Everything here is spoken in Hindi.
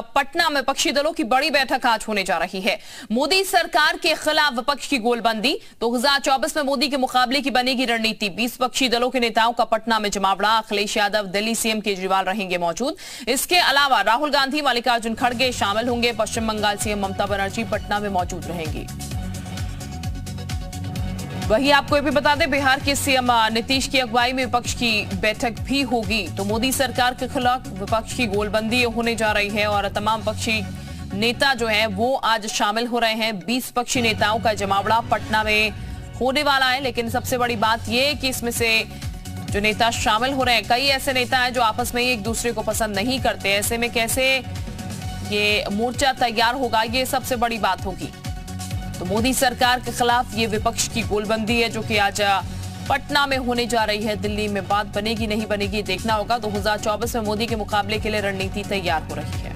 पटना में विपक्षी दलों की बड़ी बैठक आज होने जा रही है। मोदी सरकार के खिलाफ विपक्ष की गोलबंदी। 2024 में मोदी के मुकाबले की बनेगी रणनीति। 20 विपक्षी दलों के नेताओं का पटना में जमावड़ा, अखिलेश यादव, दिल्ली सीएम केजरीवाल रहेंगे मौजूद। इसके अलावा राहुल गांधी, मल्लिकार्जुन खड़गे शामिल होंगे। पश्चिम बंगाल सीएम ममता बनर्जी पटना में मौजूद रहेंगी। वहीं आपको ये भी बता दें, बिहार के सीएम नीतीश की अगुवाई में विपक्ष की बैठक भी होगी। तो मोदी सरकार के खिलाफ विपक्ष की गोलबंदी होने जा रही है और तमाम पक्षी नेता जो है, वो आज शामिल हो रहे हैं। 20 पक्षी नेताओं का जमावड़ा पटना में होने वाला है, लेकिन सबसे बड़ी बात यह कि इसमें से जो नेता शामिल हो रहे हैं, कई ऐसे नेता हैं जो आपस में एक दूसरे को पसंद नहीं करते। ऐसे में कैसे ये मोर्चा तैयार होगा, ये सबसे बड़ी बात होगी। तो मोदी सरकार के खिलाफ ये विपक्ष की गोलबंदी है, जो कि आज पटना में होने जा रही है। दिल्ली में बात बनेगी, नहीं बनेगी, देखना होगा। 2024 में मोदी के मुकाबले के लिए रणनीति तैयार हो रही है।